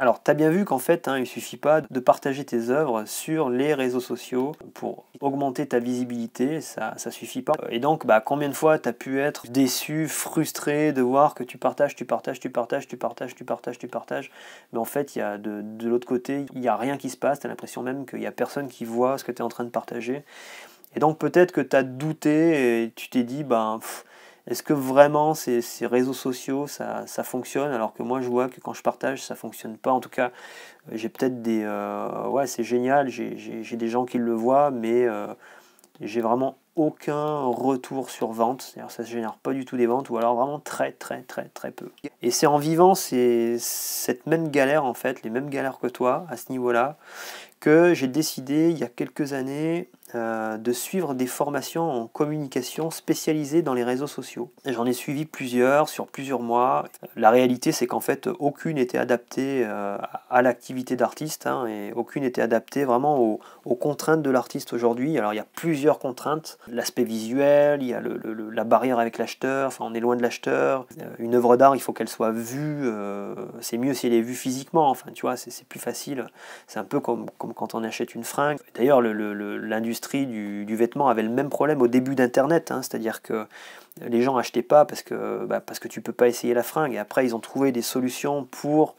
Alors, tu as bien vu qu'en fait, hein, il ne suffit pas de partager tes œuvres sur les réseaux sociaux pour augmenter ta visibilité, ça ne suffit pas. Et donc, bah, combien de fois tu as pu être déçu, frustré de voir que tu partages, tu partages, tu partages, tu partages, tu partages, tu partages, mais en fait, y a de, de l'autre côté, il n'y a rien qui se passe, tu as l'impression même qu'il n'y a personne qui voit ce que tu es en train de partager. Et donc, peut-être que tu as douté et tu t'es dit, ben... Est-ce que vraiment ces, réseaux sociaux, ça, fonctionne? Alors que moi, je vois que quand je partage, ça fonctionne pas. En tout cas, euh, j'ai peut-être des... Euh, ouais, c'est génial, j'ai des gens qui le voient, mais euh, j'ai vraiment aucun retour sur vente. C'est-à-dire ça ne génère pas du tout des ventes, ou alors vraiment très, très, très, très peu. Et c'est en vivant cette même galère, en fait, les mêmes galères que toi, à ce niveau-là, que j'ai décidé, il y a quelques années, euh, de suivre des formations en communication spécialisées dans les réseaux sociaux. J'en ai suivi plusieurs sur plusieurs mois. La réalité, c'est qu'en fait, aucune n'était adaptée euh, à l'activité d'artiste hein, et aucune n'était adaptée vraiment aux, contraintes de l'artiste aujourd'hui. Alors, il y a plusieurs contraintes l'aspect visuel, il y a la barrière avec l'acheteur, enfin, on est loin de l'acheteur. Euh, une œuvre d'art, il faut qu'elle soit vue. c'est mieux si elle est vue physiquement, enfin, tu vois, c'est plus facile. C'est un peu comme, comme quand on achète une fringue. D'ailleurs, l'industrie du, vêtement avait le même problème au début d'Internet, hein. c'est-à-dire que les gens n'achetaient pas parce que, bah, parce que tu peux pas essayer la fringue, et après ils ont trouvé des solutions pour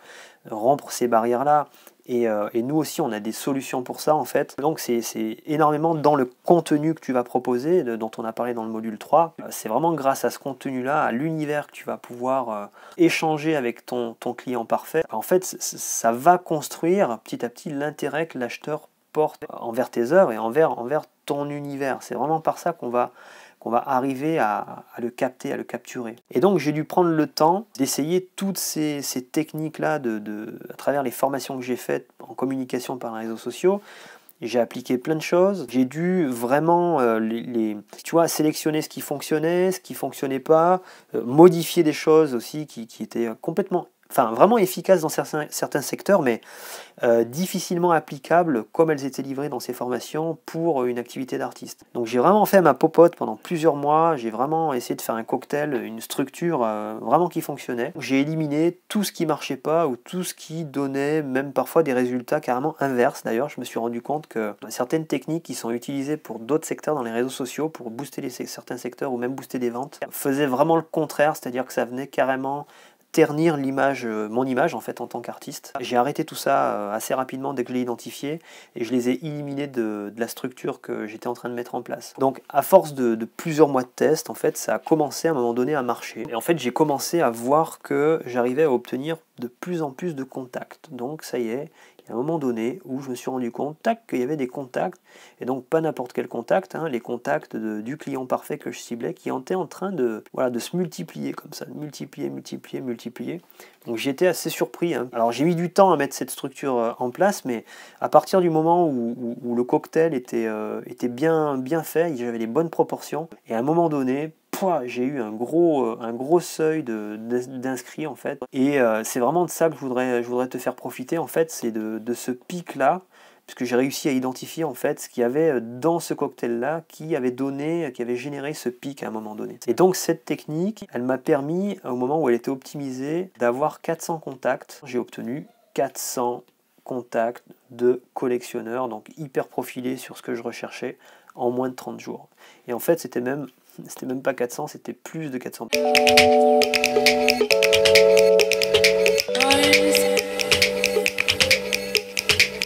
rompre ces barrières-là. Et, euh, et, nous aussi, on a des solutions pour ça, en fait. Donc, c'est énormément dans le contenu que tu vas proposer, dont on a parlé dans le module 3. Euh, c'est vraiment grâce à ce contenu-là, à l'univers que tu vas pouvoir euh, échanger avec ton, ton client parfait. En fait, ça va construire petit à petit l'intérêt que l'acheteur porte envers tes œuvres et envers, envers ton univers. C'est vraiment par ça qu'on va, qu'on va arriver à, le capter, à le capturer. Et donc j'ai dû prendre le temps d'essayer toutes ces, techniques-là de, à travers les formations que j'ai faites en communication par les réseaux sociaux. J'ai appliqué plein de choses. J'ai dû vraiment euh, tu vois, sélectionner ce qui fonctionnait, ce qui fonctionnait pas, euh, modifier des choses aussi qui étaient complètement enfin vraiment efficaces dans certains, certains secteurs, mais euh, difficilement applicables comme elles étaient livrées dans ces formations pour une activité d'artiste. Donc j'ai vraiment fait ma popote pendant plusieurs mois, j'ai vraiment essayé de faire un cocktail, une structure euh, vraiment qui fonctionnait. J'ai éliminé tout ce qui marchait pas ou tout ce qui donnait même parfois des résultats carrément inverses. D'ailleurs, je me suis rendu compte que certaines techniques qui sont utilisées pour d'autres secteurs dans les réseaux sociaux, pour booster certains secteurs ou même booster des ventes, faisaient vraiment le contraire, c'est-à-dire que ça venait carrément ternir l'image, euh, mon image en fait en tant qu'artiste. J'ai arrêté tout ça euh, assez rapidement dès que je l'ai identifié et je les ai éliminés de, la structure que j'étais en train de mettre en place. Donc à force de, plusieurs mois de tests, en fait, ça a commencé à un moment donné à marcher. Et en fait, j'ai commencé à voir que j'arrivais à obtenir de plus en plus de contacts. Donc ça y est, un moment donné où je me suis rendu compte qu'il y avait des contacts, et donc pas n'importe quel contact, hein, les contacts du client parfait que je ciblais, qui étaient en train de, voilà, de se multiplier comme ça, de multiplier, multiplier, multiplier. Donc j'étais assez surpris. Hein. Alors j'ai mis du temps à mettre cette structure euh, en place, mais à partir du moment où, le cocktail était, euh, était bien, bien fait, j'avais les bonnes proportions, et à un moment donné, j'ai eu un gros, euh, un gros seuil d'inscrits en fait. Et euh, c'est vraiment de ça que je voudrais, je voudrais te faire profiter en fait, c'est de, de, ce pic-là, puisque j'ai réussi à identifier en fait ce qu'il y avait euh, dans ce cocktail-là qui avait donné, qui avait généré ce pic à un moment donné. Et donc cette technique, elle m'a permis, au moment où elle était optimisée, d'avoir 400 contacts. J'ai obtenu 400 contacts de collectionneurs, donc hyper profilés sur ce que je recherchais en moins de 30 jours. Et en fait, c'était même c'était même pas 400, c'était plus de 400.